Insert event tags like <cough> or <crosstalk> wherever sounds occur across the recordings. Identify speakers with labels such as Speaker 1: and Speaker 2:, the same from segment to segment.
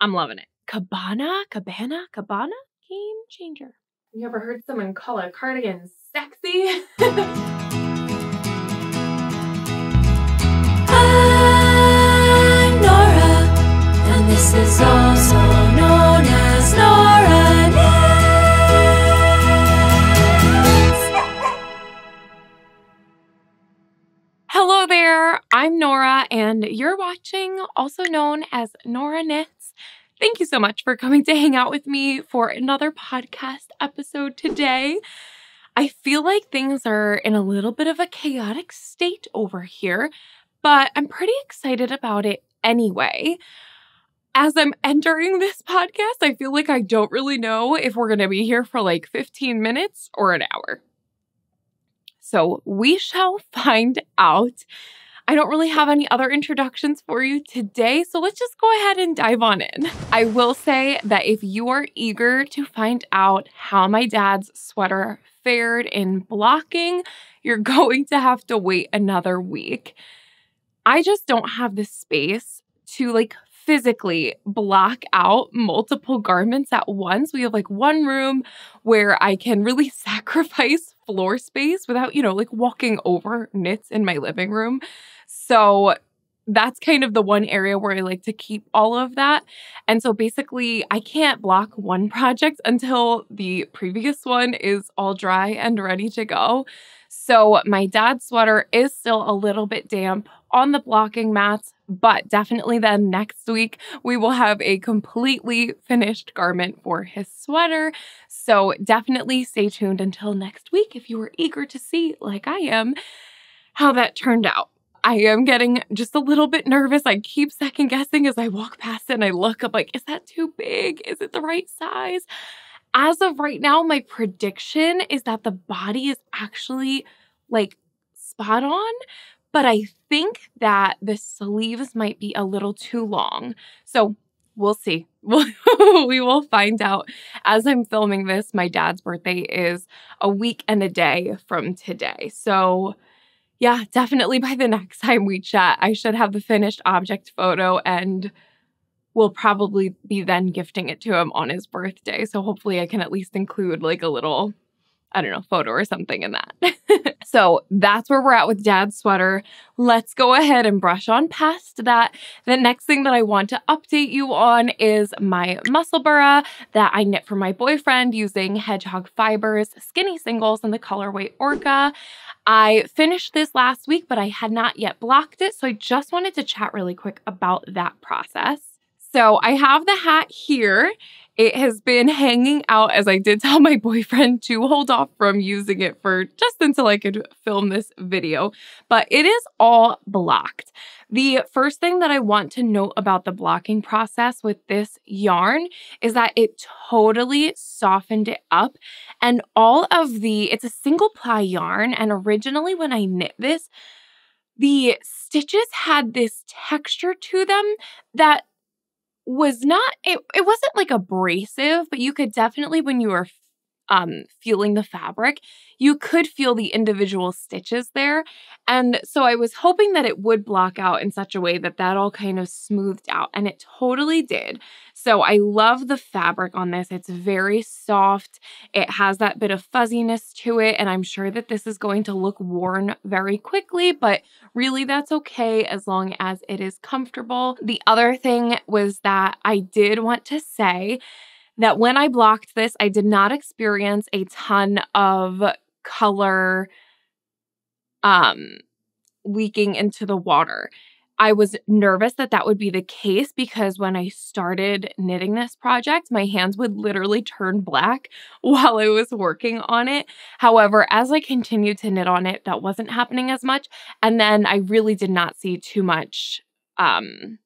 Speaker 1: I'm loving it. Cabana, cabana, cabana, game changer.
Speaker 2: You ever heard someone call a cardigan sexy? <laughs>
Speaker 3: I'm Nora, and this is also known as Nora <laughs>
Speaker 1: Hello there, I'm Nora, and you're watching, also known as Nora Knits. Thank you so much for coming to hang out with me for another podcast episode today. I feel like things are in a little bit of a chaotic state over here, but I'm pretty excited about it anyway. As I'm entering this podcast, I feel like I don't really know if we're going to be here for like 15 minutes or an hour. So we shall <laughs> find out. I don't really have any other introductions for you today, so let's just go ahead and dive on in. I will say that if you are eager to find out how my dad's sweater fared in blocking, you're <laughs> going to have to wait another week. I just don't have the space to like physically block out multiple garments at once. We have like one room where I can really <laughs> sacrifice floor space without, you know, like walking over knits in my living room. So that's kind of the one area where I like to keep all of that. And so basically, I can't block one <laughs> project until the previous one is all dry and ready to go. So my dad's sweater is still a little bit damp on the blocking mats, but definitely then next week we will have a completely finished garment for his sweater. So definitely stay tuned until next week if you are eager to see, like I am, how that turned out. I am getting just a little bit nervous. I keep second guessing as I walk past it and I look, I'm like, is that too big? Is it the right size? as of right now, my prediction is that the body is actually like spot on, but I think that the sleeves might be a little too long. So we'll see. <laughs> we will find out. As I'm filming this, my dad's birthday is a week and a day from today. So, yeah, definitely by the <laughs> next time we chat, I should have the finished object photo and we'll probably be then gifting it to him on his birthday. So hopefully I can at least include like a little, I don't know, photo or something in that. <laughs> so that's where we're at with dad's sweater. Let's go ahead and brush on past that. The next thing that I want to update you on is my Musselburgh that I knit for my boyfriend using Hedgehog Fibres skinny singles in the colorway Orca. I finished this last week, but I had not yet blocked it. So I just wanted to chat really quick about that process. So I have the hat here. It has been hanging out as I did tell my <laughs> boyfriend to hold off from using it for just until I could film this video, but it is all blocked. The first thing that I want to note about the blocking process with this yarn is that it totally softened it up. And all of the, it's a single ply yarn. And originally when I knit this, the stitches had this texture to them that was not it, it wasn't like abrasive, but you could definitely when you were um feeling the fabric, you could feel the individual stitches there. And so I was hoping that it would block out in such a way that that all kind of smoothed out and it totally did. So I love the fabric on this. It's very soft. It has that bit of fuzziness to it and I'm sure that this is going to look worn very quickly, but really that's okay as long as it is comfortable. The other thing was that I did want to say that when I blocked this, I did not experience a ton of color um, leaking into the water. I was nervous that that would be the case because when I started knitting this project, my hands would literally turn black <laughs> while I was working on it. However, as I continued to knit on it, that wasn't happening as much. And then I really did not see too much, um,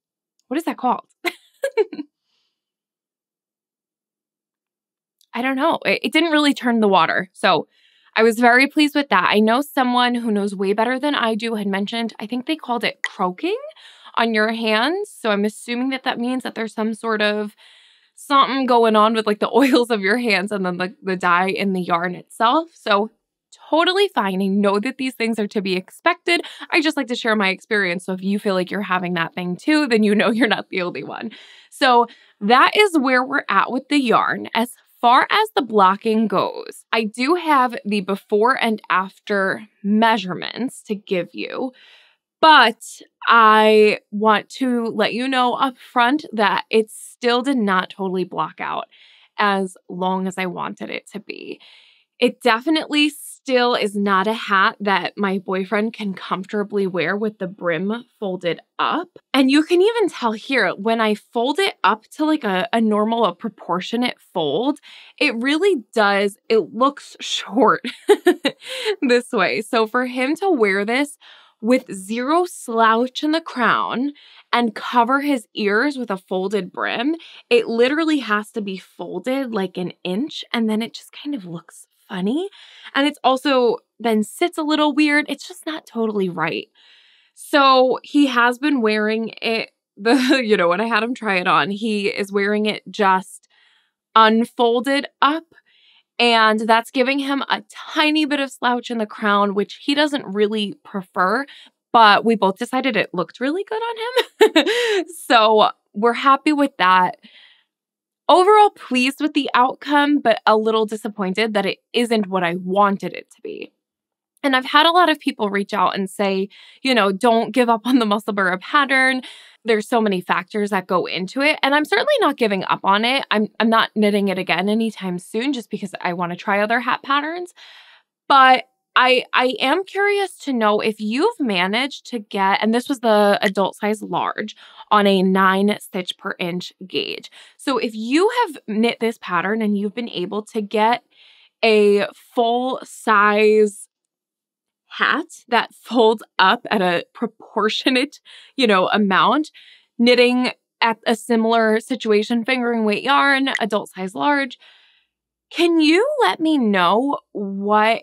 Speaker 1: what is that called? <laughs> I don't know. It, it didn't really turn the water. So I was very pleased with that. I know someone who knows way better than I do had mentioned, I think they called it crocking on your hands. So I'm assuming that that means that there's some sort of something going on with like the <laughs> oils of your hands and then the, the dye in the yarn itself. So totally fine. I know that these things are to be expected. I just like to share my experience. So if you feel like you're having that thing too, then you know <laughs> you're not the only one. So that is where we're at with the yarn. As far as the blocking goes, I do have the before and after measurements to give you. But I want to let you know up front that it still did not totally block out as long as I wanted it to be. It definitely still is not a hat that my boyfriend can comfortably wear with the brim folded up. And you can even tell here when I fold it up to like a, a normal, a proportionate fold, it really does, it looks <laughs> short this way. So for him to wear this with zero slouch in the crown and cover his ears with a folded brim, it literally has to be folded like an inch and then it just kind of looks funny. And it's also then sits a little weird. It's just not totally right. So he has been wearing it, <laughs> the, you know, when I had him try it on, he is wearing it just unfolded up. And that's giving him a tiny bit of slouch in the crown, which he doesn't really prefer. But we both decided it looked really good on him. <laughs> so we're happy with that. Overall, pleased with the outcome, but a little disappointed that it isn't what I wanted it to be. And I've had a lot of people reach out and say, you know, don't give up on the Musselburgh pattern. There's so many factors that go into it. And I'm certainly not giving up on it. I'm, I'm not knitting it again anytime soon just because I want to try other hat patterns. But I I am curious to know if you've managed to get, and this was the adult size large on a nine stitch per inch gauge. So if you have knit this pattern and you've been able to get a full size hat that folds up at a proportionate, you know, amount, knitting at a similar situation, fingering weight yarn, adult size large. Can you let me know what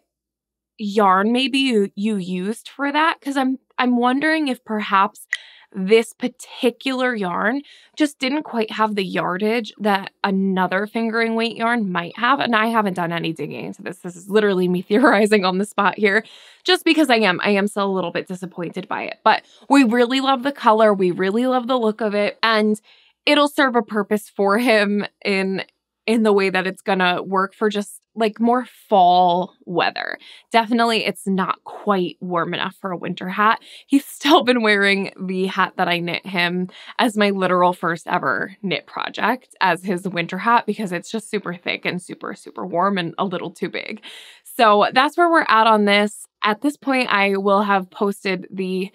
Speaker 1: yarn maybe you, you used for that? Because I'm I'm wondering if perhaps this particular yarn just didn't quite have the yardage that another fingering weight yarn might have. And I haven't done any digging into this. This is literally me <laughs> theorizing on the spot here, just because I am. I am still a little bit disappointed by it. But we really love the color. We really love the look of it. And it'll serve a purpose for him in in the way that it's gonna work for just like more fall weather. Definitely, it's not quite warm enough for a winter hat. He's <laughs> still been wearing the hat that I knit him as my literal first ever knit project as his winter hat because it's just super thick and super, super warm and a little too big. So that's where we're at on this. At this point, I will have posted the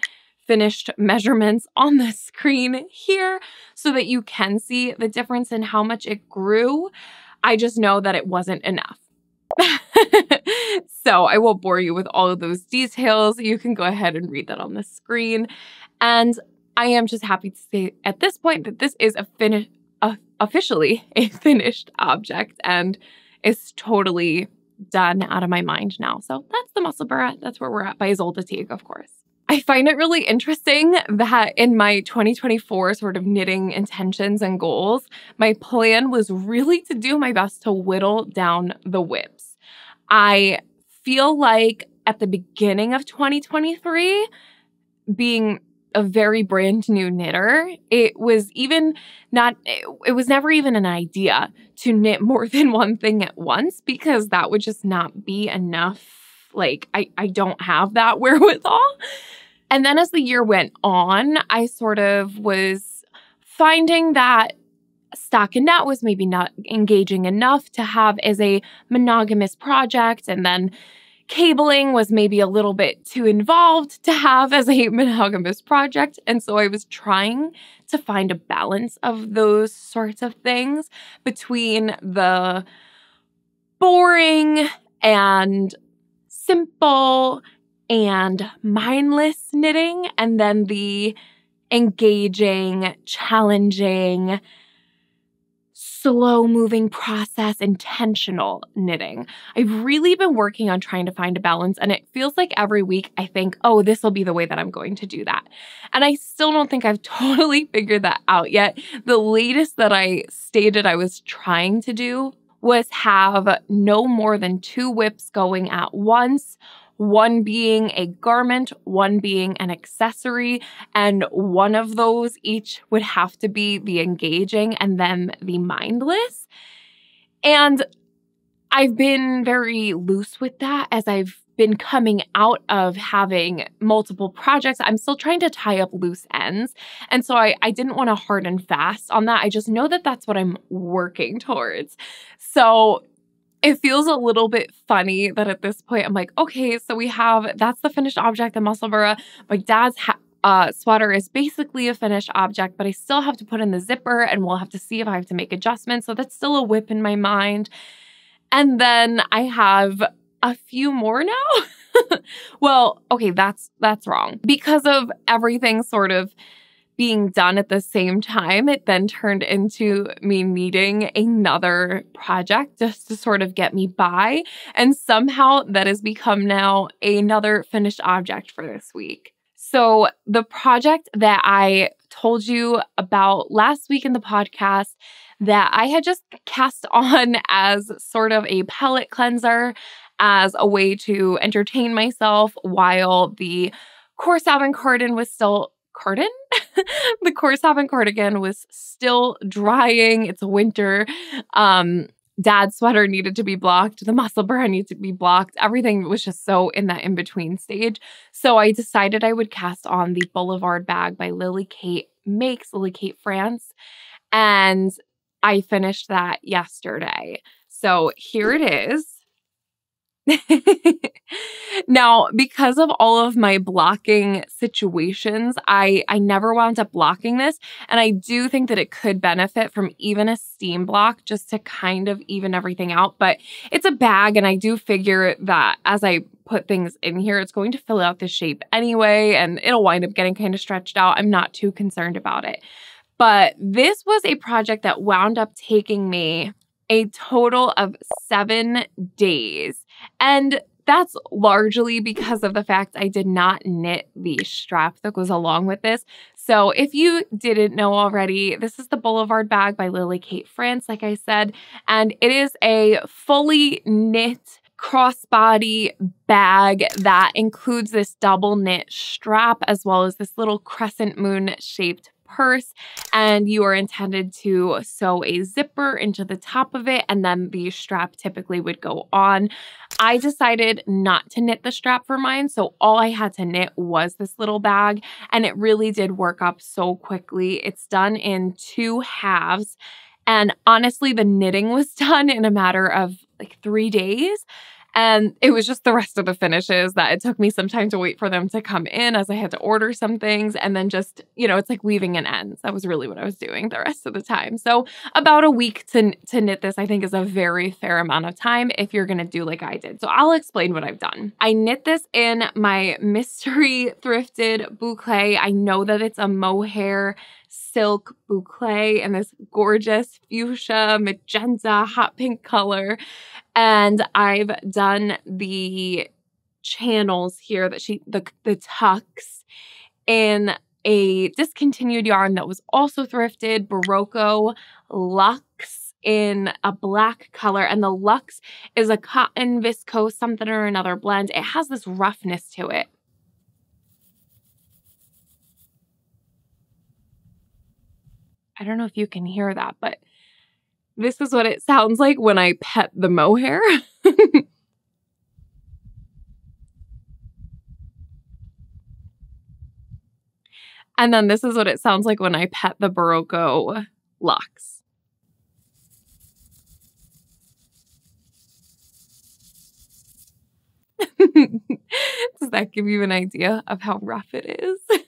Speaker 1: finished measurements on the screen here so that you can see the difference in how much it grew. I just know that it wasn't enough. <laughs> so I won't bore you with all of those details. You can go ahead and read that on the screen. And I am just happy to say at this point that this is a finish, officially <laughs> a finished object and is totally done out of my mind now. So that's the Musselburgh. That's where we're at by Ysolda Teague, of course. I find it really interesting that in my 2024 sort of knitting intentions and goals, my plan was really to do my best to whittle down the WIPs. I feel like at the beginning of 2023, being a very brand new knitter, it was even not, it was never even an idea to knit more <laughs> than one thing at once because that would just not be enough. Like, I, I don't have that <laughs> wherewithal. And then as the year went on, I sort of was finding that stockinette was maybe not engaging enough to have as a monogamous project. And then cabling was maybe a little bit too involved to have as a <laughs> monogamous project. And so I was trying to find a balance of those sorts of things between the boring and simple and mindless knitting, and then the engaging, challenging, slow moving process, intentional knitting. I've really been working on trying to find a balance, and it feels like every week I think, oh, this will be the way that I'm going to do that. And I still don't think I've <laughs> totally figured that out yet. The latest that I stated I was trying to do was have no more than two WIPs going at once, one being a garment, one being an accessory, and one of those each would have to be the engaging and then the mindless. And I've been very loose with that as I've been coming out of having multiple projects. I'm still trying to tie up loose ends. And so I, I didn't want to hard and fast on that. I just know that that's what I'm working towards. So it feels a little bit funny that at this point I'm like, okay, so we have that's the finished object, the Musselburgh. My dad's ha- uh, sweater is basically a finished object, but I still have to put in the zipper and we'll have to see if I have to make adjustments. So that's still a WIP in my mind. And then I have a few more now. <laughs> well, okay, that's that's wrong. Because of everything sort of being done at the same time, it then turned into me needing another project just to sort of get me by. And somehow that has become now another finished object for this week. So, the project that I told you about last week in the podcast that I had just cast <laughs> on as sort of a palate cleanser as a way to entertain myself while the Korshavn cardigan was still cardigan? <laughs> the Korshavn cardigan was still drying. It's winter. Um, dad's sweater needed to be blocked. The Musselburgh needed to be blocked. Everything was just so in that in between stage. So I decided I would cast on the Boulevard bag by Lily Kate Makes, Lily Kate France. And I finished that yesterday. So here it is. <laughs> now, because of all of my blocking situations, I I never wound up blocking this, and I do think that it could benefit from even a steam block just to kind of even everything out, but it's a bag and I do figure that as I put things in here, it's going to fill out the shape anyway and it'll wind up getting kind of stretched out. I'm not too concerned about it. But this was a project that wound up taking me a total of seven days. And that's largely because of the fact I did not knit the strap that goes along with this. So, if you didn't know already, this is the Boulevard bag by Lily Kate France, like I said, and it is a fully knit crossbody bag that includes this double knit strap as well as this little crescent moon shaped purse and you are intended to sew a zipper into the top of it and then the strap typically would go on. I decided not to knit the strap for mine, so all I had to knit was this little bag and it really did work up so quickly. It's done in two halves and honestly the knitting was <laughs> done in a matter of like 3 days. And it was just the rest of the finishes that it took me some time to wait for them to come in as I had to order some things. And then just, you know, it's like weaving in ends. That was really what I was doing the rest of the time. So about a week to, to knit this, I think is a very fair amount of time if you're going to do like I did. So I'll explain what I've done. I knit this in my mystery thrifted boucle. I know that it's a mohair silk boucle in this gorgeous fuchsia, magenta, hot pink color. And I've done the channels here that she, the, the tucks in a discontinued yarn that was also thrifted, Berroco Luxe in a black color. And the Luxe is a cotton viscose something or another blend. It has this roughness to it. I don't know if you can hear that, but this is what it sounds like when I pet the mohair. <laughs> and then this is what it sounds like when I pet the Berroco Luxe. <laughs> Does that give you an idea of how rough it is?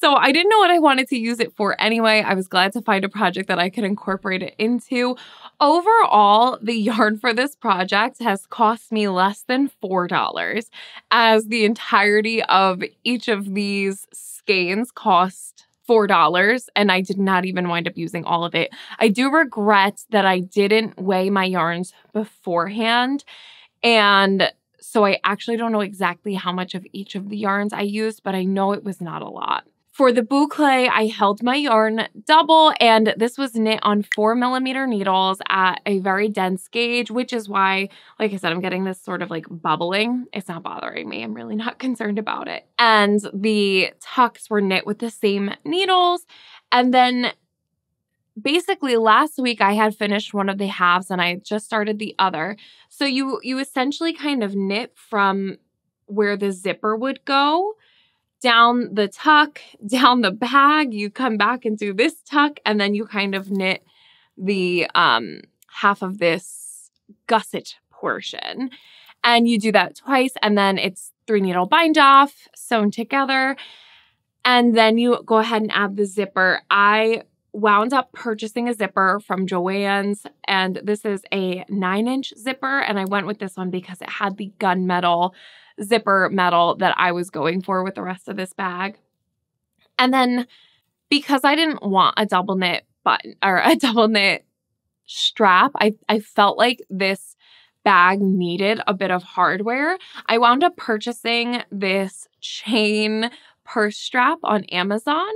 Speaker 1: So I didn't know what I wanted to use it for anyway. I was glad to find a project that I could incorporate it into. Overall, the yarn for this project has cost me less than $4 as the entirety of each of these skeins cost $4 and I did not even wind up using all of it. I do regret that I didn't weigh my yarns beforehand and so I actually don't know exactly how much of each of the yarns I used, but I know it was not a lot. For the boucle, I held my yarn double, and this was knit on four millimeter needles at a very dense gauge, which is why, like I said, I'm getting this sort of like bubbling. It's not bothering me. I'm really not <laughs> concerned about it. And the tucks were knit with the same needles. And then basically last week I had finished one of the halves and I just started the other. So you you essentially kind of knit from where the zipper would go down the tuck, <laughs> down the bag, you come back and do this tuck, and then you kind of knit the um, half of this gusset portion. And you do that twice, and then it's three needle bind off, sewn together. And then you go ahead and add the zipper. I wound up purchasing a zipper from Joann's, and this is a nine inch zipper. And I went with this one because it had the gunmetal zipper metal that I was going for with the rest of this bag. And then because I didn't want a double knit button or a <laughs> double knit strap, I, I felt like this bag needed a bit of hardware. I wound up purchasing this chain purse strap on Amazon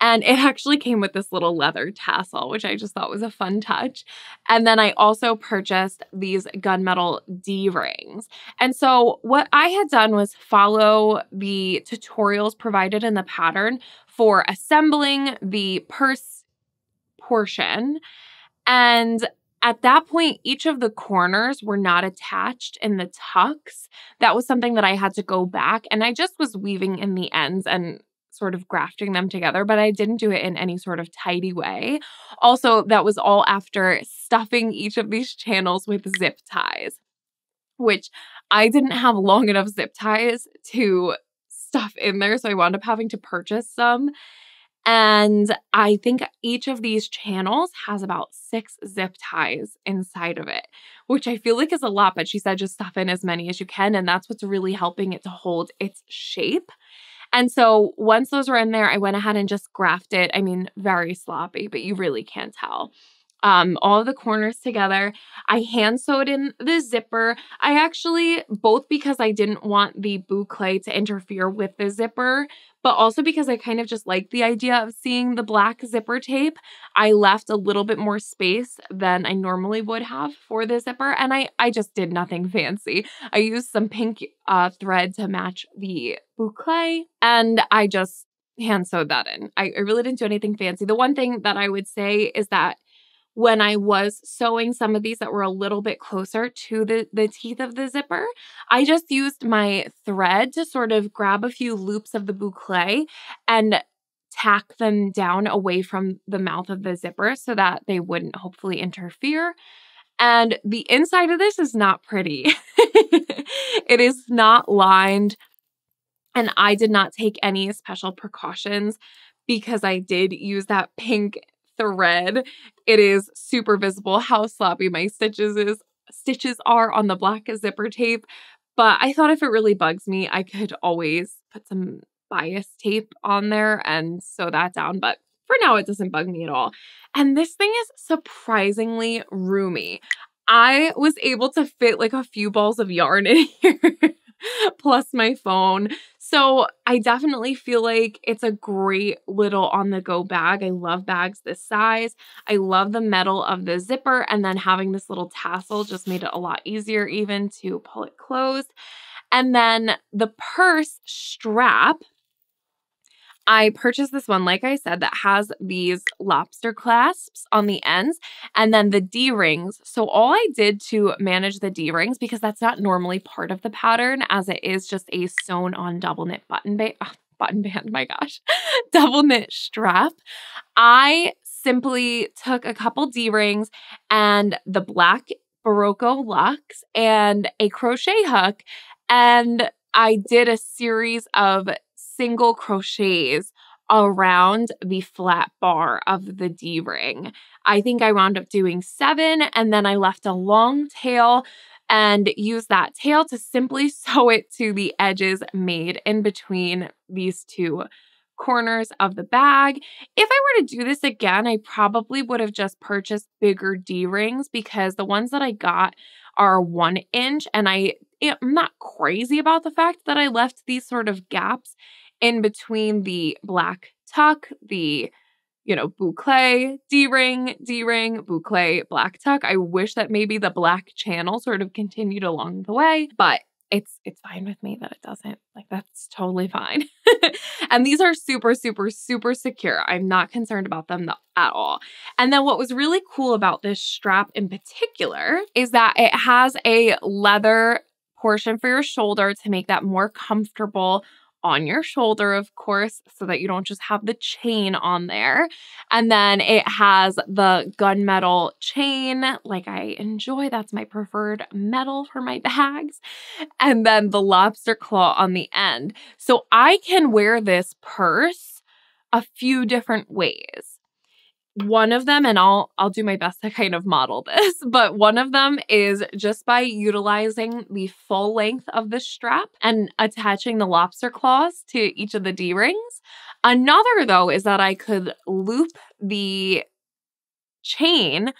Speaker 1: and it actually came with this little leather tassel, which I just thought was a fun touch. And then I also purchased these gunmetal D rings. And so what I had done was follow the tutorials provided in the pattern for assembling the purse portion. And at that point, each of the corners were not attached in the tucks. That was something that I had to go back and I just was weaving in the ends and sort of grafting them together, but I didn't do it in any sort of tidy way. Also, that was all after stuffing each of these channels with zip ties, which I didn't have long enough zip ties to stuff in there. So I wound up having to purchase some. And I think each of these channels has about six zip ties inside of it, which I feel like is a lot. But she said just stuff in as many as you can. And that's what's really helping it to hold its shape. And so once those were in there, I went ahead and just grafted. It. I mean, very sloppy, but you really can't tell. Um, all the corners together. I hand sewed in the zipper. I actually, both because I didn't want the boucle to interfere with the zipper, but also because I kind of just like the idea of seeing the black zipper tape, I left a little bit more space than I normally would have for the zipper. And I, I just did nothing <laughs> fancy. I used some pink uh, thread to match the boucle and I just hand sewed that in. I, I really didn't do anything fancy. The one thing that I would say is that when I was sewing some of these that were a little bit closer to the, the teeth of the zipper, I just used my thread to sort of grab a few loops of the boucle and tack them down away from the mouth of the zipper so that they wouldn't hopefully interfere. And the inside of this is not pretty. <laughs> it is not lined. And I did not take any special precautions because I did use that pink thread. It is super visible how sloppy my stitches is stitches are on the black zipper tape. But I thought if it really bugs me, I could always put some bias tape on there and sew that down. But for now, it doesn't bug me at all. And this thing is surprisingly roomy. I was able to fit like a few balls of yarn in <laughs> here, <laughs> plus my phone. So I definitely feel like it's a great little on the go bag. I love bags this size. I love the metal of the zipper and then having this little tassel just made it a lot easier even to pull it closed. And then the purse strap I purchased this one, like I said, that has these lobster clasps on the ends and then the D rings. So, all I did to manage the D rings, because that's not normally part of the pattern, as it is just a sewn on double knit button band, oh, <laughs> button band, my gosh, <laughs> double knit strap, I simply took a couple D rings and the black Berroco Luxe and a crochet hook. And I did a series of single crochets around the flat bar of the D ring. I think I wound up doing seven and then I left a long tail and used that tail to simply <laughs> sew it to the edges made in between these two corners of the bag. If I were to do this again, I probably would have just purchased bigger D rings because the ones that I got are one inch and I am not crazy about the fact that I left these sort of gaps in between the black tuck, the you know, boucle, D-ring, D-ring, boucle, black tuck. I wish that maybe the black channel sort of continued along the way, but it's it's fine with me that it doesn't. Like that's totally fine. <laughs> and these are super super super secure. I'm not concerned about them at all. And then what was really cool about this strap in particular is that it has a leather portion for your shoulder to make that more comfortable on your shoulder, of course, so that you don't just have the chain on there. And then it has the gunmetal chain, like I enjoy. That's my preferred metal for my <laughs> bags. And then the lobster claw on the end. So I can wear this purse a few different ways one of them and I'll I'll do my best to kind of model <laughs> this, but one of them is just by utilizing the full length of the strap and attaching the lobster claws to each of the D-rings. Another though is that I could loop the chain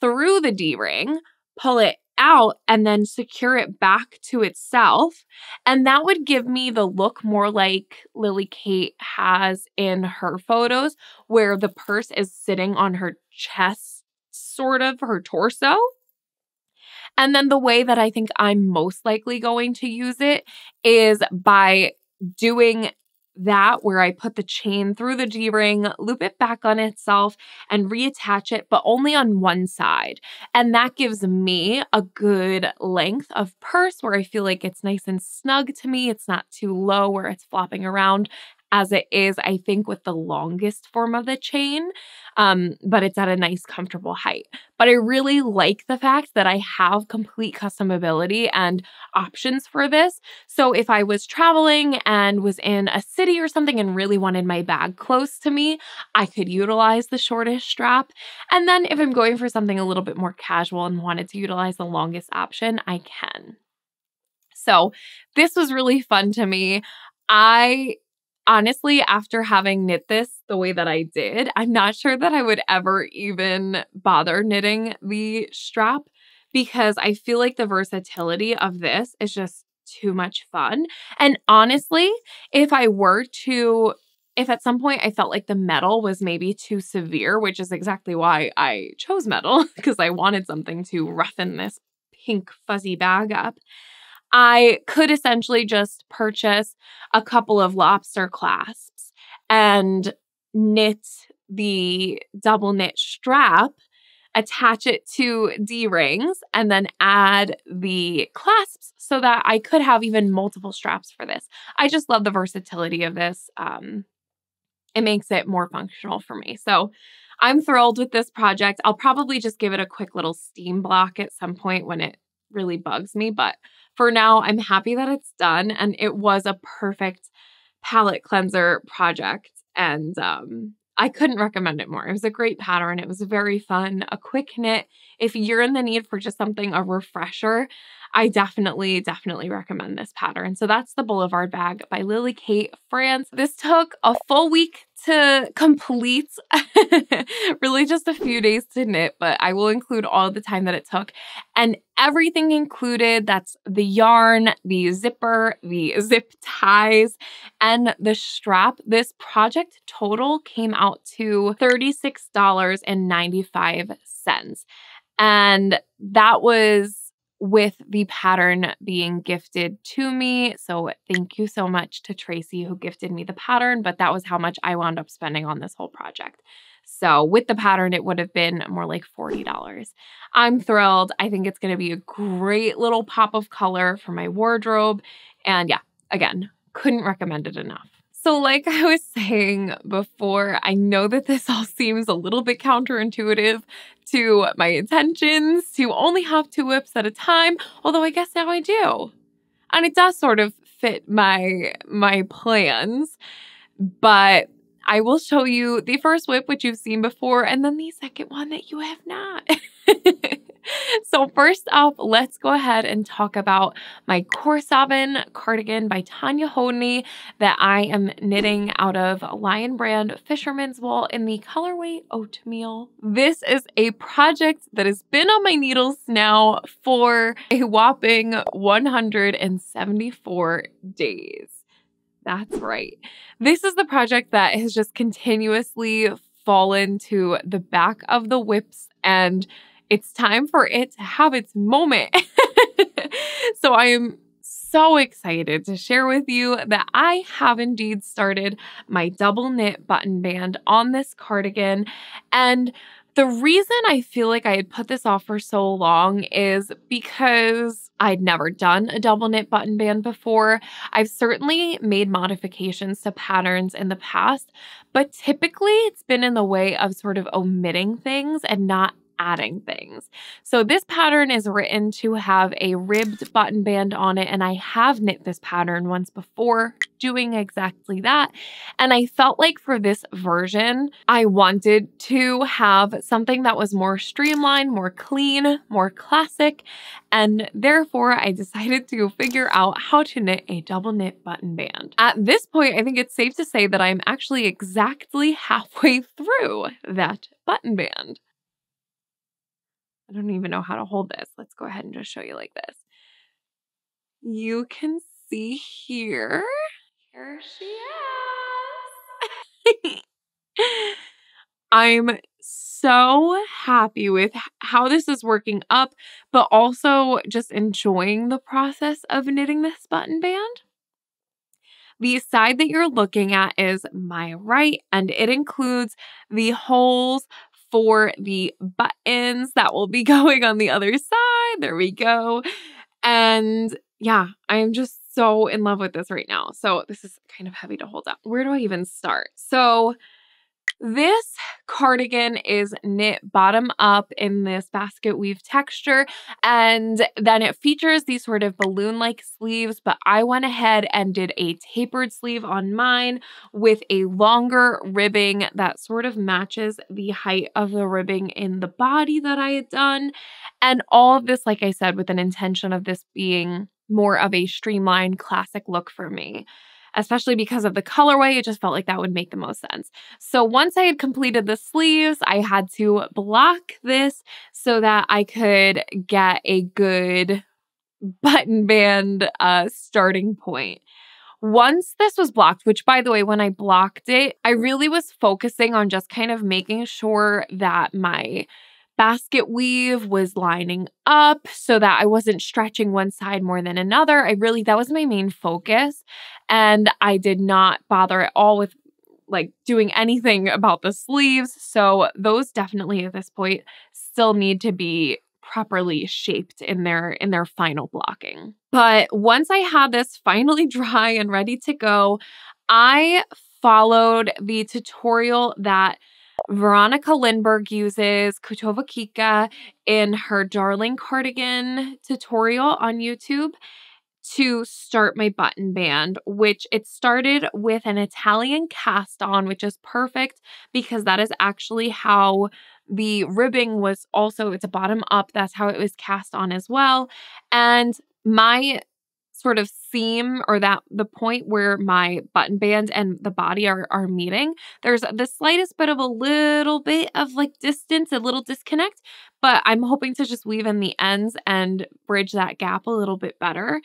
Speaker 1: through the D-ring, pull it out and then secure it back to itself. And that would give me the look more like Lily Kate has in her photos, where the purse is sitting on her chest, sort of her torso. And then the way that I think I'm most likely going to use it is by doing that where I put the chain through the D ring, loop it back on itself, and reattach it, but only on one side. And that gives me a good length of purse where I feel like it's nice and snug to me. It's not too low where it's flopping around as it is, I think, with the longest form of the chain, um, but it's at a nice, comfortable height. But I really like the fact that I have complete customability and options for this. So if I was traveling and was in a city or something and really wanted my bag close to me, I could utilize the shortest strap. And then if I'm going for something a little bit more casual and wanted to utilize the longest option, I can. So this was really fun to me. I honestly, after having knit this the way that I did, I'm not sure that I would ever even bother knitting the strap because I feel like the versatility of this is just too much fun. And honestly, if I were to if at some point I felt like the metal was maybe too severe, which is exactly why I chose metal, <laughs> because I wanted something to roughen this pink fuzzy bag up. I could essentially just purchase a couple of lobster clasps and knit the double knit strap, attach it to D rings, and then add the clasps so that I could have even multiple straps for this. I just love the versatility of this. Um, it makes it more functional for me. So I'm thrilled with this project. I'll probably just give it a quick little steam block at some point when it really bugs me, but for now, I'm happy that it's done. And it was a perfect palate cleanser project. And um, I couldn't recommend it more. It was a great pattern. It was very fun, a quick knit. If you're in the need for just something, a refresher, I definitely, definitely recommend this pattern. So that's the Boulevard bag by Lily Kate France. This took a full week to complete, <laughs> really just a few days to knit, but I will include all the time that it took and everything included. That's the yarn, the zipper, the zip ties, and the strap. This project total came out to $36.95. And that was with the pattern being gifted to me. So thank you so much to Tracy who gifted me the pattern, but that was how much I wound up spending on this whole project. So with the pattern, it would have been more like $40. I'm thrilled. I think it's going to be a great little pop of color for my wardrobe. And yeah, again, couldn't recommend it enough. So, like I was saying before, I know that this all seems a little bit counterintuitive to my intentions to only have two WIPs at a time, although I guess now I do. And it does sort of fit my my plans. But I will show you the first WIP which you've seen before, and then the second one that you have not. <laughs> <laughs> so first up, let's go ahead and talk about my Korshavn cardigan by Tanya Hodney that I am knitting out of Lion Brand Fisherman's Wool in the colorway Oatmeal. This is a project that has been on my needles now for a whopping 174 days. That's right. This is the project that has just continuously fallen to the back of the WIPs, and it's time for it to have its moment. <laughs> so I am so excited to share with you that I have indeed started my double knit button band on this cardigan. And the reason I feel like I had put this off for so long is because I'd never done a double knit button band before. I've certainly made modifications to patterns in the past, but typically it's been in the way of sort of omitting things and not adding things. So this pattern is written to have a ribbed button band on it and I have knit this pattern once before doing exactly that. And I felt like for this version, I wanted to have something that was more streamlined, more clean, more classic. And therefore I decided to figure out how to knit a double knit button band. At this point, I think it's safe to say that I'm actually exactly halfway through that button band. I don't even know how to hold this. Let's go ahead and just show you like this. You can see here. Here she is. <laughs> I'm so happy with how this is working up, but also just enjoying the process of knitting this button band. The side that you're looking at is my right, and it includes the holes for the buttons that will be <laughs> going on the other side. There we go. And yeah, I am just so in love with this right now. So this is kind of heavy to hold up. Where do I even start? So this cardigan is knit bottom up in this basket weave texture, and then it features these sort of balloon like sleeves. But I went ahead and did a tapered sleeve on mine with a longer ribbing that sort of matches the height of the ribbing in the body that I had done. And all of this, like I said, with an intention of this being more of a streamlined classic look for me especially because of the colorway. It just felt like that would make the most sense. So once I had completed the sleeves, I had to block this so that I could get a good <laughs> button band uh, starting point. Once this was blocked, which by the way, when I blocked it, I really was focusing on just kind of making sure that my basket weave was lining up so that I wasn't stretching one side more than another. I really, that was my main focus. And I did not bother at all with like doing anything about the sleeves. So those definitely at this point still need to be properly shaped in their in their final blocking. But once I had this finally <laughs> dry and ready to go, I followed the tutorial that Veronica Lindberg uses Kutovakika in her Darling Cardigan tutorial on YouTube to start my button band, which it started with an Italian cast on, which is perfect because that is actually how the ribbing was also, it's a bottom up. That's how it was cast on as well. And my sort of seam or that the point where my button band and the body are, are meeting, there's the slightest bit of a little bit of like distance, a little disconnect, but I'm hoping to just weave in the ends and bridge that gap a little bit better.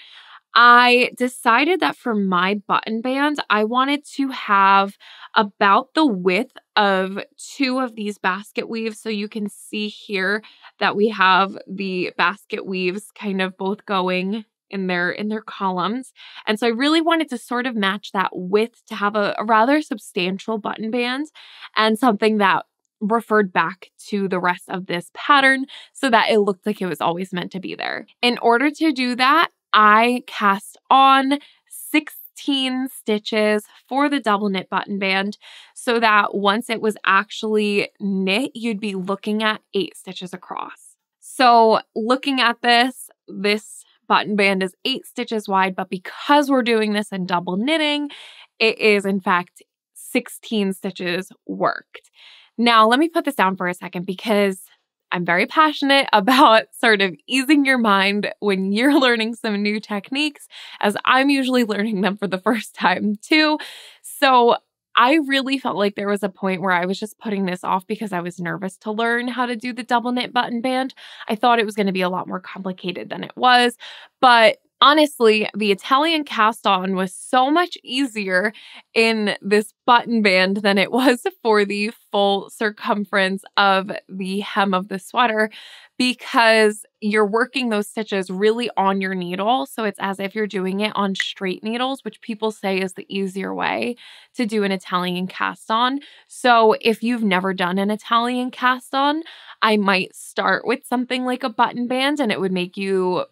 Speaker 1: I decided that for my button band, I wanted to have about the width of two of these basket weaves. So you can see here that we have the basket weaves kind of both going in their in their columns. And so I really wanted to sort of match that width to have a, a rather substantial button band and something that referred back to the rest of this pattern so that it looked like it was always meant to be there. In order to do that, I cast on 16 stitches for the double knit button band so that once it was actually knit, you'd be looking at eight stitches across. So looking at this, this button band is eight stitches wide, but because we're doing this in double knitting, it is in fact 16 stitches worked. Now, let me put this down for a second because I'm very passionate <laughs> about sort of easing your mind when you're learning some new techniques, as I'm usually learning them for the first time too. So, I really felt like there was a point where I was just putting this off because I was nervous to learn how to do the double knit button band. I thought it was going to be a lot more complicated than it was, but honestly, the Italian cast on was so much easier in this button band than it was <laughs> for the full circumference of the hem of the sweater because you're working those stitches really on your needle. So it's as if you're doing it on straight needles, which people say is the easier way to do an Italian cast on. So if you've never done an Italian cast on, I might start with something like a button band and it would make you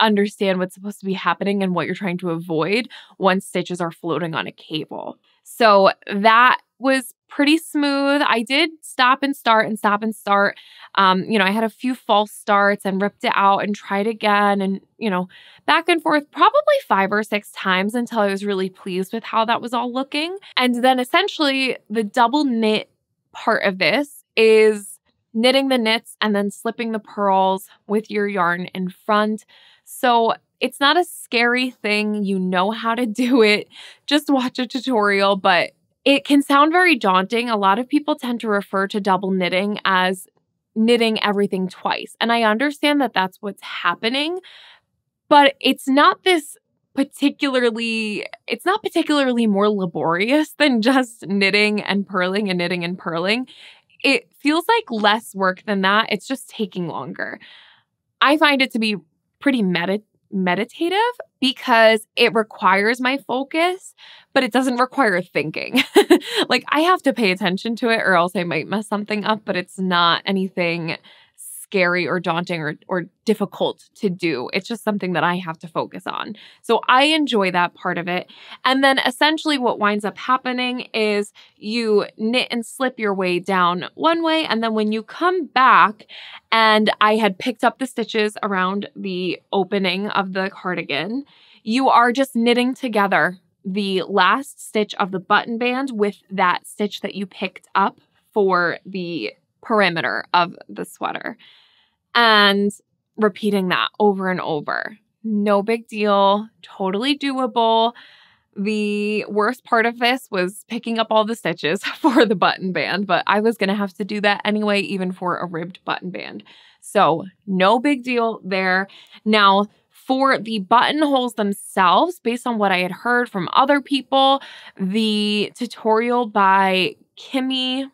Speaker 1: understand what's supposed to be happening and what you're trying to avoid once stitches are floating on a cable. So that was pretty smooth. I did stop and start and stop and start. Um, you know, I had a few false starts and ripped it out and tried again and, you know, back and forth probably five or six times until I was really pleased with how that was all looking. And then essentially the double knit part of this is knitting the knits and then slipping the purls with your yarn in front. So it's not a scary thing. You know how to <laughs> do it. Just watch a tutorial, but it can sound very daunting. A lot of people tend to refer to double knitting as knitting everything twice. And I understand that that's what's happening, but it's not this particularly it's not particularly more laborious than just knitting and purling and knitting and purling. It feels like less work than that. It's just taking longer. I find it to be pretty medi- meditative because it requires my focus, but it doesn't require thinking. <laughs> like I have to pay attention to it or else I might mess something up, but it's not anything scary or daunting or, or difficult to do. It's just something that I have to focus on. So I enjoy that part of it. And then essentially what winds up happening is you knit and slip your way down one way. And then when you come back and I had picked up the stitches around the opening of the cardigan, you are just knitting together the last stitch of the button band with that stitch that you picked up for the perimeter of the sweater and repeating that over and over. No big deal, totally doable. The worst part of this was picking up all the stitches <laughs> for the button band, but I was going to have to do that anyway, even for a ribbed button band. So, no big deal there. Now, for the buttonholes themselves, based on what I had heard from other people, the tutorial by Kimmy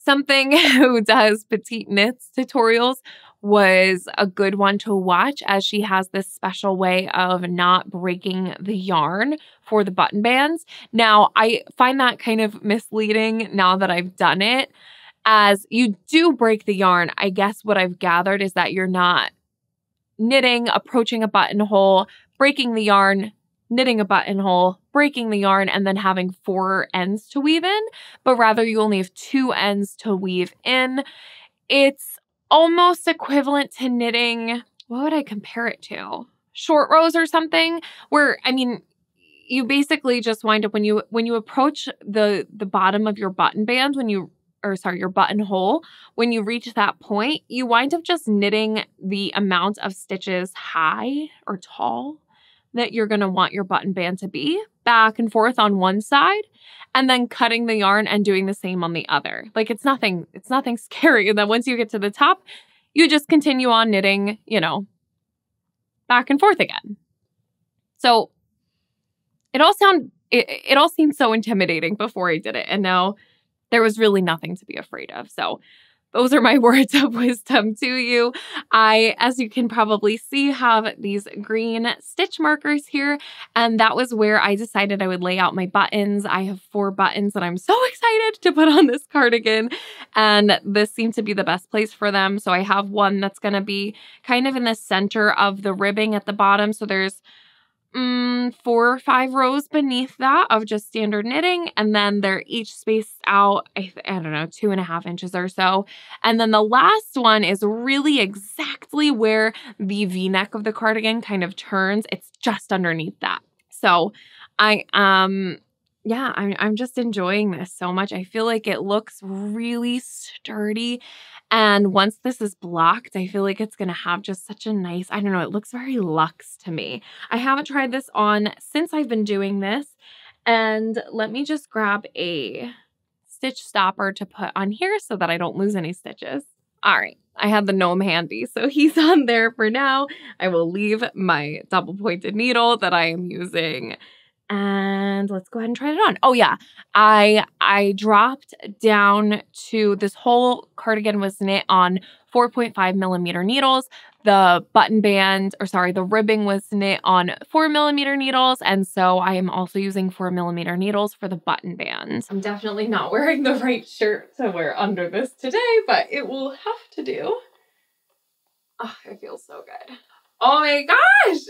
Speaker 1: something <laughs> who does petite knits tutorials was a good one to watch as she has this special way of not breaking the yarn for the button bands. Now, I find that kind of misleading now that I've done it as you do break the yarn. I guess what I've gathered is that you're not knitting, approaching a buttonhole, breaking the yarn, knitting a buttonhole, breaking the yarn, and then having four ends to weave in, but rather you only have two ends to weave in. It's almost equivalent to knitting, what would I compare it to? Short rows or something, where, I mean, you basically just wind up when you when you approach the the bottom of your button band when you or sorry your buttonhole when you reach that point you wind up just knitting the amount of stitches high or tall that you're going to want your button band to be back and forth on one side and then cutting the yarn and doing the same on the other. Like it's nothing it's nothing <laughs> scary. And then once you get to the top, you just continue on knitting, you know, back and forth again. So it all sound it, it all seemed so intimidating before I did it and now there was really nothing to be afraid of. So those are my <laughs> words of wisdom to you. I, as you can probably see, have these green stitch markers here, and that was where I decided I would lay out my buttons. I have four buttons that I'm so <laughs> excited to put on this cardigan, and this seemed to be the best place for them. So I have one that's going to be kind of in the center of the ribbing at the bottom. So there's mm, four or five rows beneath that of just standard knitting. And then they're each spaced out, I, I don't know, two and a half inches or so. And then the last one is really exactly where the v-neck of the cardigan kind of turns. It's just underneath that. So I, um, yeah, I'm, I'm just enjoying this so much. I feel like it looks really sturdy and once this is blocked, I feel like it's going to have just such a nice, I don't know, it looks very luxe to me. I haven't tried this on since I've been doing this. And let me just grab a stitch stopper to put on here so that I don't lose any stitches. All right. I had the gnome handy, so <laughs> he's on there for now. I will leave my double pointed needle that I am using and let's go ahead and try it on. Oh yeah, I I dropped down to this whole cardigan was knit on 4.5 millimeter needles. The button band, or sorry, the ribbing was knit on four millimeter needles, and so I am also using four millimeter needles for the button band. I'm definitely not wearing the right shirt to wear under this today, but it will have to do. Oh, it feels so good. Oh my gosh!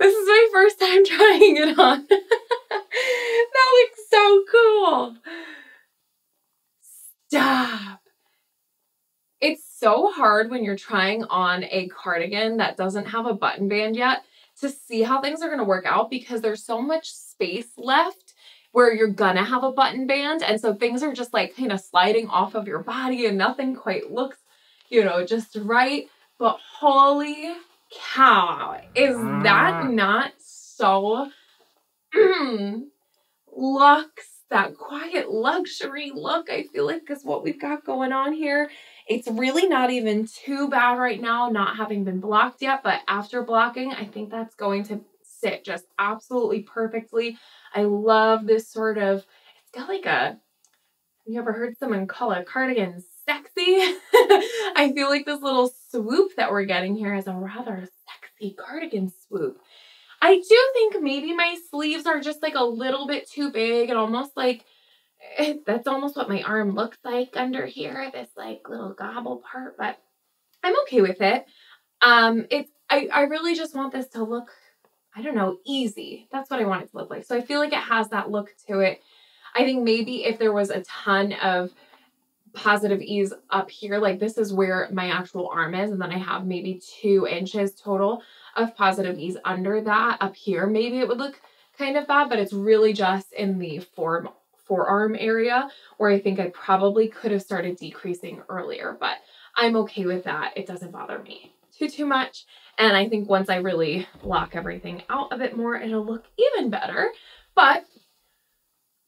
Speaker 1: This is my first time <laughs> trying it on. <laughs> that looks so cool. Stop. It's so hard when you're trying on a cardigan that doesn't have a button band yet to see how things are going to work out because there's so much space left where you're gonna have a button band. And so things are just like kind of sliding off of your body and nothing quite looks, you know, just right. But holy cow, is that ah. not so mm, looks that quiet luxury look I feel like is what we've got going on here. It's really not even too bad right now not having been blocked yet, but after blocking, I think that's going to sit just absolutely perfectly. I love this sort of, it's got like a, have you ever heard someone call a cardigan sexy? <laughs> I feel like this little swoop that we're getting here is a rather sexy cardigan swoop. I do think maybe my sleeves are just like a little bit too big and almost like eh, that's almost what my arm looks like under here, this like little gobble part, but I'm okay with it. Um, it's I, I really just want this to look, I don't know, easy. That's what I want it to look like. So I feel like it has that look to it. I think maybe if there was a ton of positive ease up here, like this is where my actual arm is, and then I have maybe two inches total of positive ease under that up here. Maybe it would look kind of bad, but it's really just in the form forearm area where I think I probably could have started decreasing earlier, but I'm okay with that. It doesn't bother me too, too much. And I think once I really block everything out a bit more, it'll look even better. But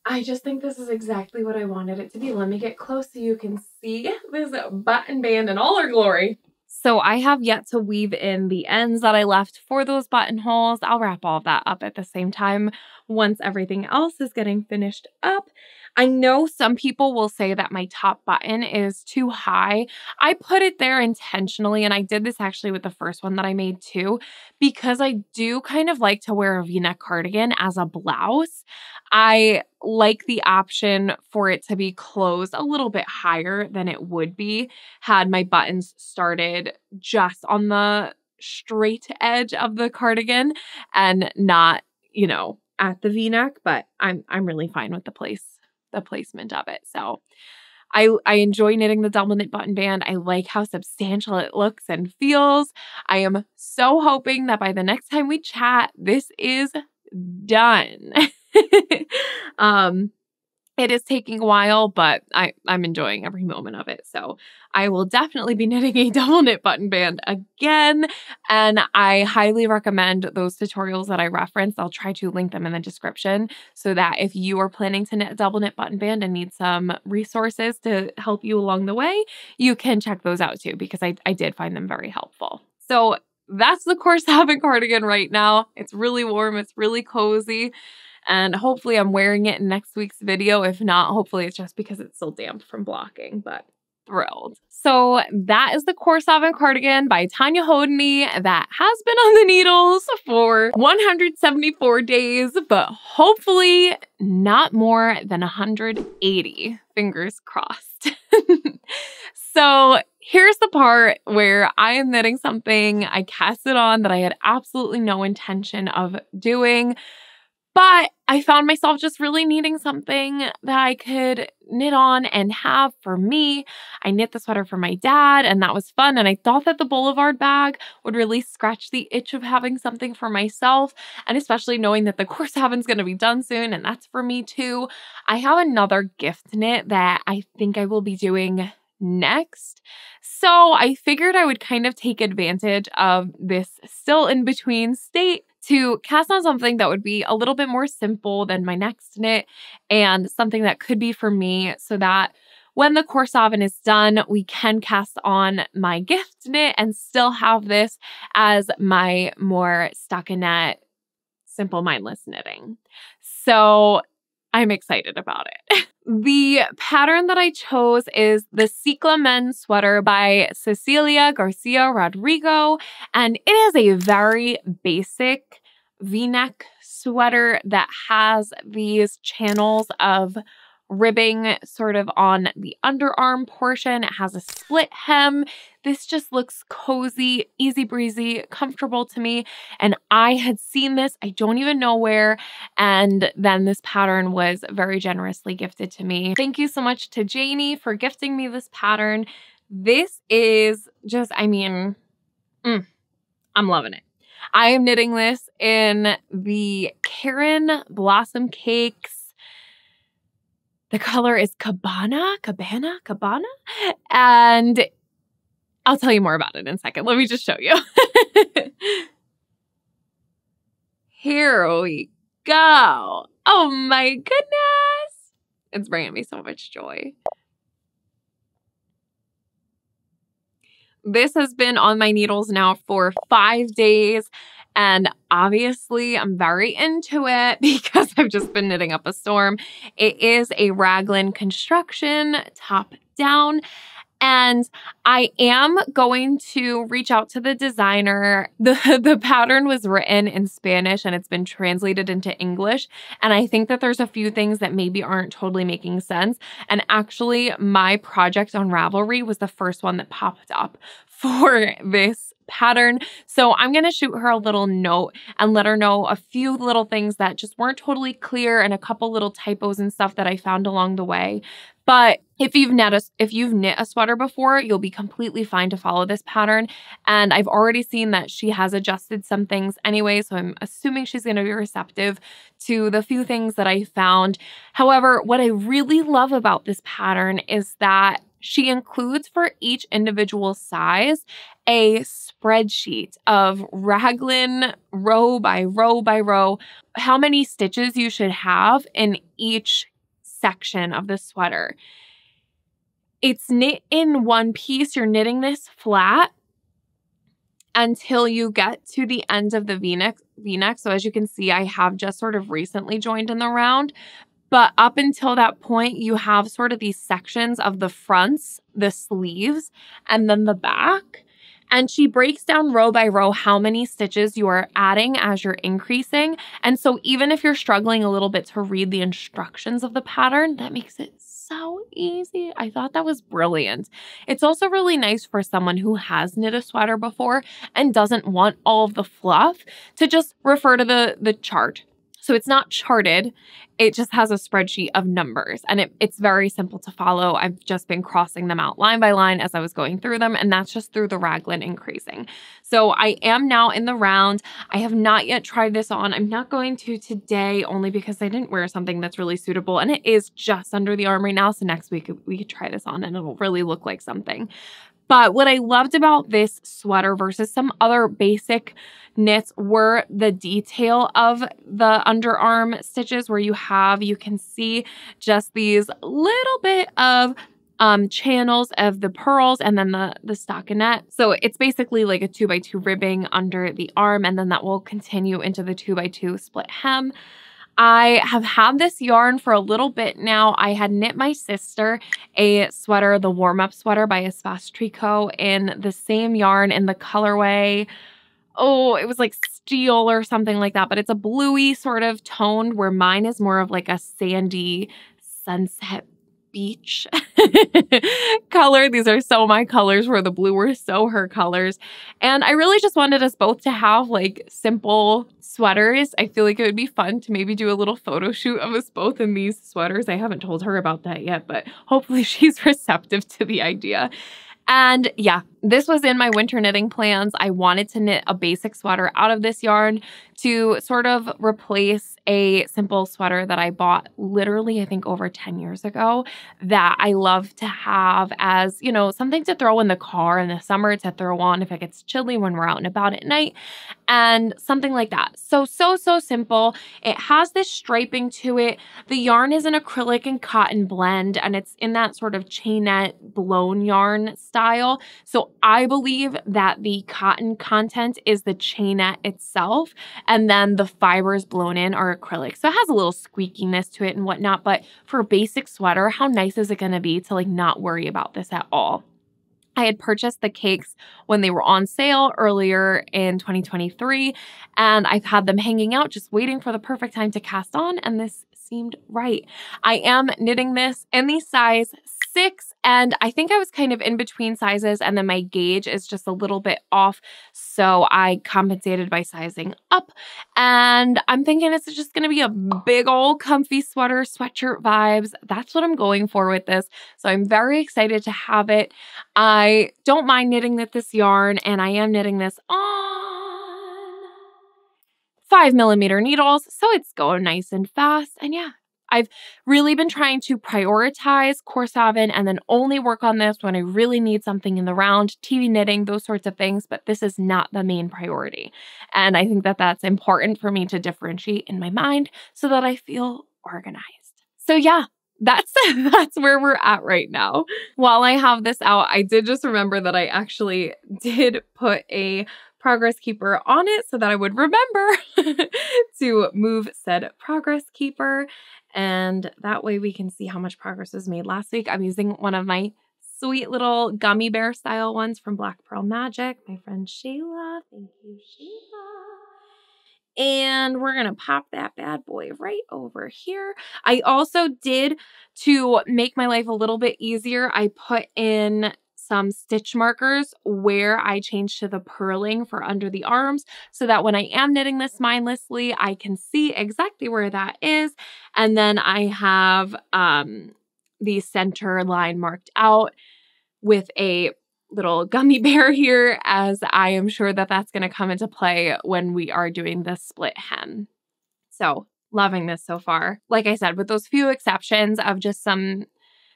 Speaker 1: I just think this is exactly what I wanted it to be. Let me get close so you can see this button band in all her glory. So I have yet to weave in the ends that I left for those buttonholes. I'll wrap all that up at the same time once everything else is getting finished up. I know some people will say that my top button is too high. I put it there intentionally, and I did this actually with the first one that I made too, because I do kind of like to wear a v-neck cardigan as a blouse. I like the option for it to be closed a little bit higher than it would be had my buttons started just on the straight edge of the cardigan and not, you know, at the v-neck, but I'm I'm really fine with the place the placement of it. So I, I enjoy knitting the double knit button band. I like how substantial it looks and feels. I am so hoping that by the next time we chat, this is done. <laughs> um, it is taking a while, but I, I'm enjoying every moment of it. So I will definitely be <laughs> knitting a double knit button band again. And I highly recommend those tutorials that I referenced. I'll try to link them in the description so that if you are planning to knit a double knit button band and need some resources to help you along the way, you can check those out too, because I, I did find them very helpful. So that's the course <laughs> Korshavn cardigan right now. It's really warm, it's really cozy. And hopefully I'm wearing it in next week's video. If not, hopefully it's just because it's still damp from blocking, but thrilled. So that is the Korshavn cardigan by Tanya Hodney that has been on the needles for 174 days, but hopefully not more than 180. Fingers crossed. <laughs> so here's the part where I am knitting something I cast it on that I had absolutely no intention of doing. But I found myself just really needing something that I could knit on and have for me. I knit the sweater for my dad, and that was fun. And I thought that the Boulevard bag would really scratch the itch of having something for myself, and especially knowing that the <laughs> Korshavn's going to be done soon, and that's for me too. I have another gift knit that I think I will be doing next. So I figured I would kind of take advantage of this still in between state to cast on something that would be a little bit more simple than my next knit and something that could be for me so that when the Korshavn is done, we can cast on my gift knit and still have this as my more stockinette, simple mindless knitting. So I'm excited about it. <laughs> the pattern that I chose is the Ciclamen sweater by Cecilia Garcia Rodrigo, and it is a very basic v-neck sweater that has these channels of ribbing sort of on the underarm portion. It has a split hem. This just looks cozy, easy breezy, comfortable to me. And I had seen this, I don't even know where. And then this pattern was very generously gifted to me. Thank you so much to Janie for gifting me this pattern. This is just, I mean, mm, I'm loving it. I am knitting this in the Caron Blossom Cakes the color is Cabana, Cabana, Cabana. And I'll tell you more about it in a second. Let me just show you. <laughs> Here we go. Oh my goodness. It's bringing me so much joy. This has been on my needles now for five days. And obviously, I'm very into it <laughs> because I've just been knitting up a storm. It is a raglan construction top down. And I am going to reach out to the designer. <laughs> The, the pattern was written in Spanish and it's been translated into English. And I think that there's a few things that maybe aren't totally making sense. And actually, my project on Ravelry was the first one that popped up <laughs> for this pattern. So I'm going to shoot her a little note and let her know a few little things that just weren't totally clear and a couple little typos and stuff that I found along the way. But if you've knit a, if you've knit a sweater before, you'll be completely fine to follow this pattern. And I've already seen that she has adjusted some things anyway, so I'm assuming she's going to be receptive to the few things that I found. However, what I really love about this pattern is that she includes for each individual size a spreadsheet of raglan row by row by row, how many stitches you should have in each section of the sweater. It's knit in one piece. You're knitting this flat until you get to the end of the v-neck. V-neck. So as you can see, I have just sort of recently joined in the round, but up until that point, you have sort of these sections of the fronts, the sleeves, and then the back. And she breaks down row by row how many stitches you are adding as you're increasing. And so even if you're struggling a little bit to read the instructions of the pattern, that makes it so easy. I thought that was brilliant. It's also really nice for someone who has knit a sweater before and doesn't want all of the fluff to just refer to the, the chart so it's not charted. It just has a spreadsheet of numbers and it, it's very simple to follow. I've just been crossing them out line by line as I was going through them, and that's just through the raglan increasing. So I am now in the round. I have not yet tried this on. I'm not going to today only because I didn't wear something that's really suitable and it is just under the arm right now. So next week we could try this on and it'll really look like something. But what I loved about this sweater versus some other basic knits were the detail of the underarm stitches where you have, you can see just these little bit of um, channels of the purls and then the, the stockinette. So it's basically like a two by two ribbing under the arm and then that will continue into the two by two split hem. I have had this yarn for a little bit now. I had knit my sister a sweater, the warm up sweater by Espace Tricot in the same yarn in the colorway. Oh, it was like steel or something like that, but it's a bluey sort of toned where mine is more of like a sandy sunset beach <laughs> color. These are so my colors where the blue were so her colors. And I really just wanted us both to have like simple sweaters. I feel like it would be fun to maybe do a little photo shoot of us both in these sweaters. I haven't told her about that yet, but hopefully <laughs> she's receptive to the idea. And yeah, this was in my winter knitting plans. I wanted to knit a basic sweater out of this yarn to sort of replace a simple sweater that I bought literally, I think, over 10 years ago that I love to have as, you know, something to throw in the car in the summer to throw on if it gets chilly when we're out and about at night and something like that. So, so, so simple. It has this striping to it. The yarn is an acrylic and cotton blend and it's in that sort of chainette blown yarn style. So, I believe that the cotton content is the chainette itself and then the fibers blown in are acrylic. So it has a little squeakiness to it and whatnot. But for a basic sweater, how nice is it going to be to like not worry about this at all? I had purchased the cakes when they were on sale earlier in 2023, and I've had them hanging out just waiting for the perfect time to cast on, and this seemed right. I am knitting this in the size six. And I think I was kind of in between sizes, and then my gauge is just a little bit off. So I compensated by sizing up. And I'm thinking it's just going to be a big old comfy sweater, sweatshirt vibes. That's what I'm going for with this. So I'm very excited to have it. I don't mind knitting with this yarn, and I am knitting this on five millimeter needles. So it's going nice and fast. And yeah, I've really been trying to prioritize Korshavn and then only work on this when I really need something in the round, TV knitting, those sorts of things, but this is not the main priority. And I think that that's important for me to differentiate in my mind so that I feel organized. So yeah, that's <laughs> that's where we're at right now. While I have this out, I did just remember that I actually did put a progress keeper on it so that I would remember <laughs> to move said progress keeper. And that way we can see how much progress was made last week. I'm using one of my sweet little gummy bear style ones from Black Pearl Magic. My friend Shayla. Thank you, Shayla. And we're going to pop that bad boy right over here. I also did, to make my life a little bit easier, I put in some stitch markers where I change to the purling for under the arms so that when I am knitting this mindlessly, I can see exactly where that is. And then I have um, the center line marked out with a little gummy <laughs> bear here as I am sure that that's going to come into play when we are doing the split hem. So loving this so far. Like I said, with those few exceptions of just some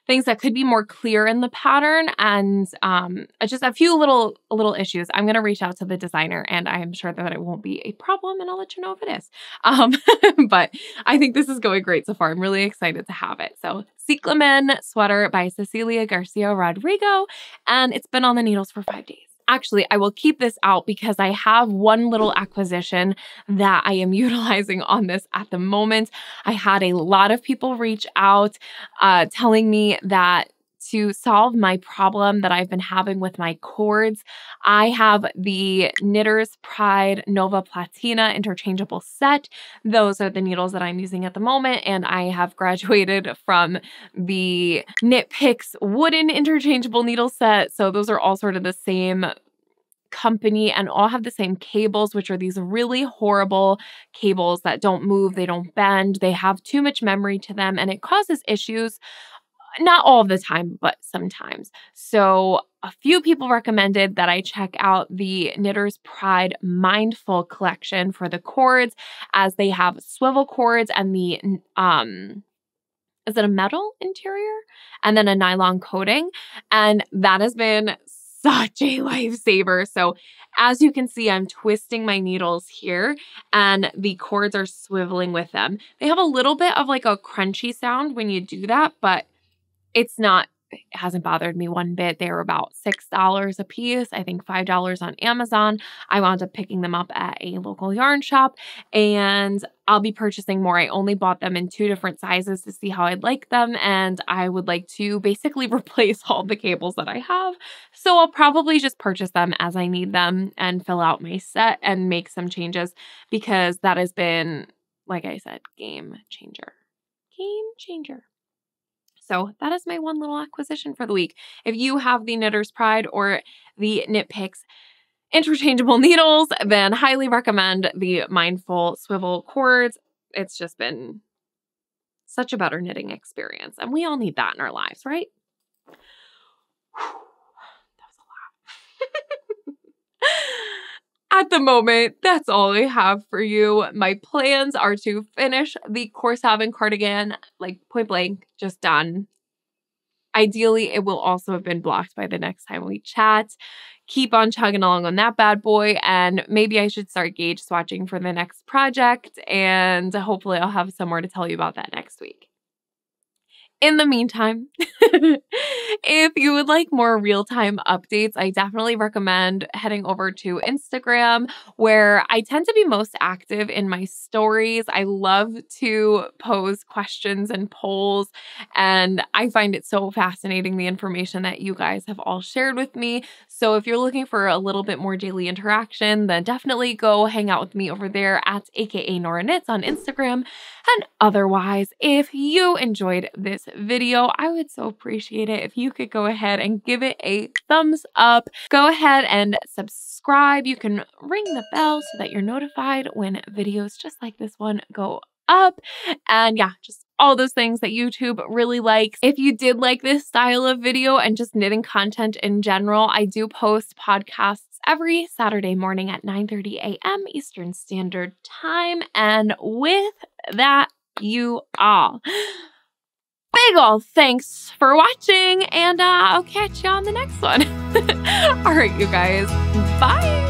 Speaker 1: things that could be more clear in the pattern and um, just a few little little issues. I'm going to reach out to the designer and I am sure that it won't be a problem and I'll let you know if it is. Um, <laughs> but I think this is going great so far. I'm really excited to have it. So Ciclamen sweater by Cecilia Garcia Rodrigo and it's been on the needles for five days. Actually, I will keep this out because I have one little acquisition that I am <laughs> utilizing on this at the moment. I had a lot of people reach out uh, telling me that to solve my problem that I've been having with my cords, I have the Knitter's Pride Nova Platina interchangeable set. Those are the needles that I'm using at the moment, and I have graduated from the Knit Picks wooden interchangeable needle set. So those are all sort of the same company and all have the same cables, which are these really horrible cables that don't move, they don't bend, they have too much memory to them, and it causes issues not all the time, but sometimes. So, a few people recommended that I check out the Knitter's Pride Mindful collection for the cords, as they have swivel cords and the um is it a metal interior and then a nylon coating and that has been <laughs> such a lifesaver. So as you can see, I'm twisting my needles here and the cords are swiveling with them. They have a little bit of like a crunchy sound when you do that, but it's not it hasn't bothered me one bit. They were about $6 a piece, I think $5 on Amazon. I wound up picking them up at a local yarn shop and I'll be purchasing more. I only bought them in two different sizes to see how I'd like them and I would like to basically <laughs> replace all the cables that I have. So I'll probably just purchase them as I need them and fill out my set and make some changes because that has been, like I said, game changer. Game changer. So that is my one little acquisition for the week. If you have the Knitter's Pride or the Knit Picks interchangeable <laughs> needles, then highly recommend the Mindful Swivel cords. It's just been such a better knitting experience. And we all need that in our lives, right? that was a at the moment, that's all I have for you. My plans are to finish the Korshavn cardigan, like point blank, just done. Ideally, it will also have been blocked by the next time we chat. Keep on chugging along on that bad boy, and maybe I should start gauge swatching for the next project, and hopefully, I'll have some more to tell you about that next week. In the meantime, <laughs> if you would like more real time updates, I definitely recommend heading over to Instagram, where I tend to be most active in my stories. I love to pose questions and polls, and I find it so fascinating the information that you guys have all shared with me. So if you're looking for a little bit more daily interaction, then definitely go hang out with me over there at AKA Nora Knits on Instagram. And otherwise, if you enjoyed this video, I would so appreciate it if you could go ahead and give it a thumbs up. Go ahead and subscribe. You can ring the bell so that you're notified when videos just like this one go up. And yeah, just all those things that YouTube really likes. If you did like this style of video and just knitting content in general, I do post podcasts every Saturday morning at 9:30 a.m. Eastern Standard Time. And with that, you all. Big ol' thanks for watching, and uh, I'll catch you on the next one. <laughs> all right, you guys. Bye.